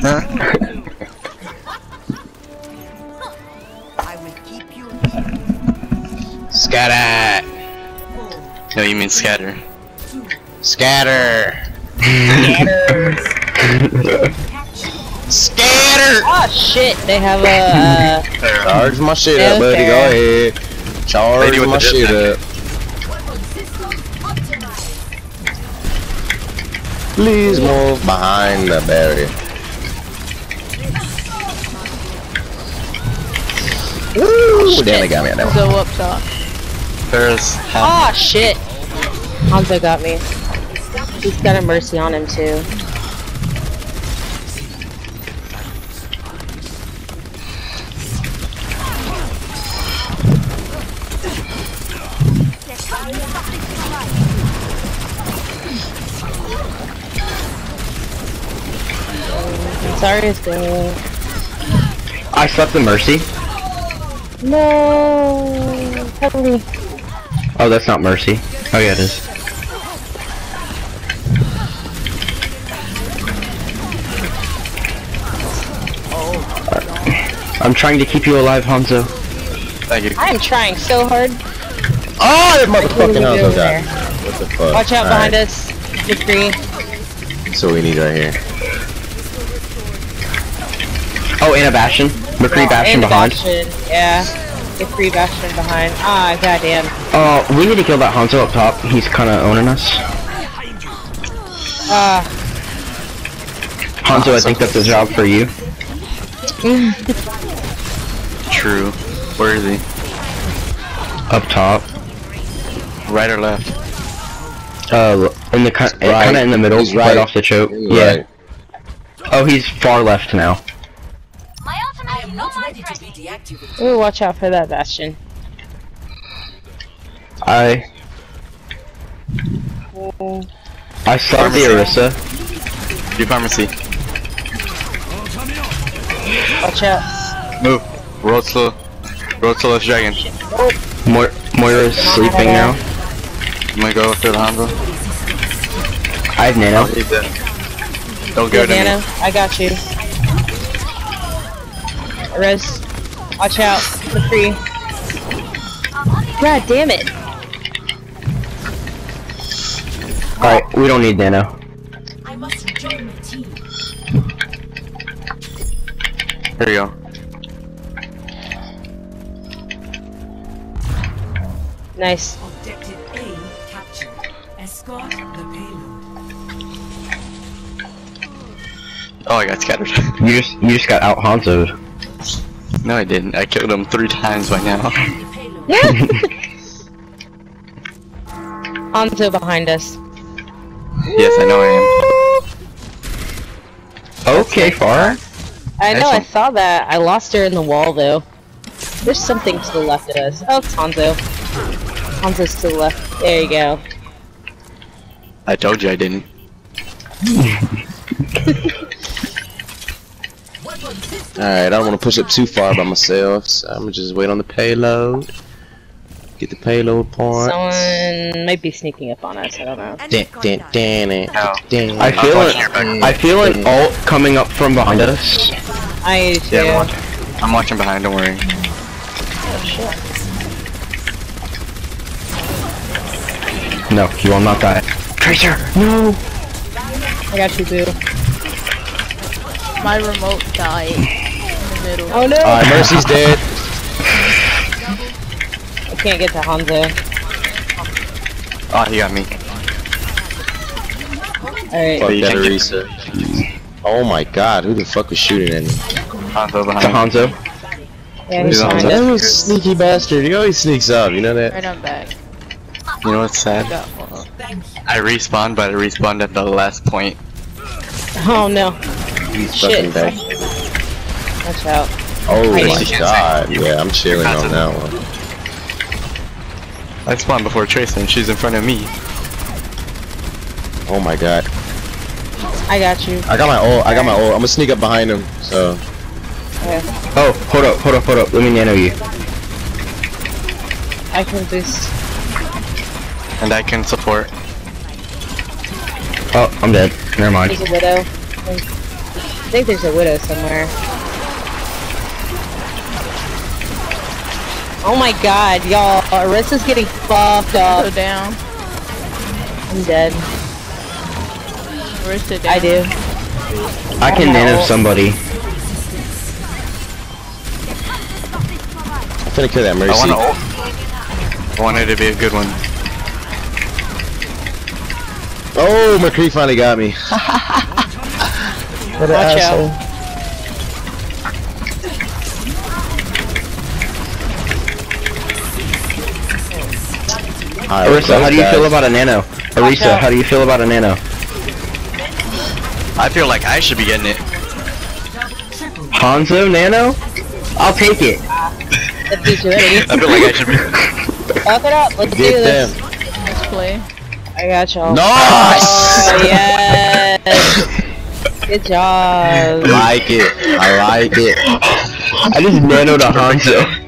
Huh? I will keep you Scatter! No, you mean scatter. Scatter! Scatter! Oh shit, they have a. Uh, Charge my shit up, buddy. Go ahead. Charge Lady with my the shit up. Please move behind the barrier. Woo! Oh, damn, they got me on that one. so up top. There's Oh shit! Hanzo got me. He's got a mercy on him too. Sorry, it's going. I slept the Mercy. No, help me. Oh, that's not Mercy. Oh yeah, it is. I'm trying to keep you alive, Hanzo. Thank you. I am trying so hard. Oh, that motherfucking we Hanzo doing What the fuck? Watch out Alright, behind us. McCree. That's what we need right here. Oh, and a Bastion. McCree Bastion behind. Bastion, yeah. McCree Bastion behind. Ah, goddamn. Oh, we need to kill that Hanzo up top. He's kind of owning us. Ah, Hanzo, I think that's a job for you. True. Where is he? Up top. Right or left? Uh, in the kind Right. of in the middle, right. right. off the choke. He's yeah. Oh, he's far left now. Deactivated. ooh, watch out for that Bastion. I I slept the Orisa. Do pharmacy. Watch out. Move. Roll slow. Roll slow as dragon. Mo Moira's sleeping now. I'm gonna go after the Hanzo. I have Nano. Oh, he's dead. Don't go Go, to me. Nana. I got you. Res. Watch out. McCree. God damn it. Alright, we don't need Nano. I must join my team. Here you go. Nice. Objective A captured. Escort the payload. Oh, I got scattered. You just you just got out Hanzo'd. No, I didn't. I killed him three times by now. Payload. Hanzo behind us. yes, I know I am. Okay, far. I know, I saw that. I lost her in the wall, though. There's something to the left of us. Oh, it's Hanzo. Hanzo's to the left. There you go. I told you I didn't. Alright, I don't want to push up too far by myself, so I'm gonna just wait on the payload. Get the payload point. Someone might be sneaking up on us. I don't know. Dun, dun, dun, dun, Ow. dun. I feel watching it. your back. I feel an ult coming up from behind us. I do too. Yeah, I'm watching. I'm watching behind. Don't worry. Oh, shit. No, you will not die. Tracer, no. I got you, boo. My remote died in the middle. Oh no! Alright, Mercy's dead. I can't get to Hanzo. Oh, he got me. Alright. Fuck you that can't get- Orisa. Oh my god, who the fuck was shooting at me? Hanzo To behind. Hanzo. Yeah, he's He's behind That was sneaky bastard. He always sneaks up, you know that? And I'm back. You know what's sad? I respawned, but I respawned at the last point. Oh no. He's Shit. Fucking back. Watch out. Oh Nice. my god. Yeah, I'm chilling on that one. I spawned before Tracer, and she's in front of me. Oh my god. I got you. I got my ult. I got my ult. I'm gonna sneak up behind him. So Oh, hold up, hold up, hold up. Let me nano you. I can boost. And I can support. Oh, I'm dead. Never mind. He's a widow. I think there's a widow somewhere. Oh my god, y'all, Orisa's getting fucked Go up. down. I'm dead. Where's it down? I do. I can nano somebody. I'm finna kill that I Mercy. want to ult. I want it to be a good one. Oh, McCree finally got me. what an Watch asshole. Alright, Orisa, how do you guys. feel about a nano? Orisa, how do you feel about a nano? I feel like I should be getting it. Hanzo nano? I'll take it. If he's ready. I feel like I should be. Fuck it up, let's do this. them. Let's play. I got y'all. Nice! Oh, yes! Good job. like it. I like it. I just nanoed a Hanzo.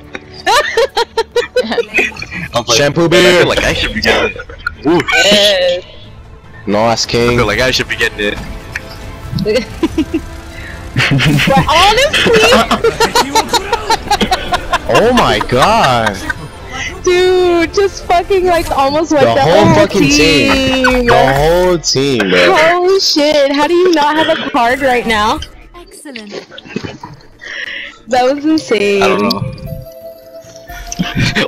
I'm like, Shampoo I beard. feel like I should be getting it. Ooh. Yes. Nice I king. feel like I should be getting it. But honestly, Oh my god. dude, just fucking like almost went The the, whole fucking team. team. The whole team, bro. Holy shit, how do you not have a card right now? Excellent. That was insane. I don't know.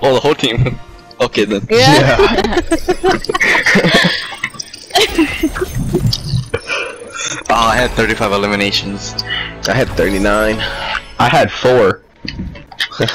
oh, the whole team. Okay then. Yeah. Oh, I had 35 eliminations. I had 39. I had four.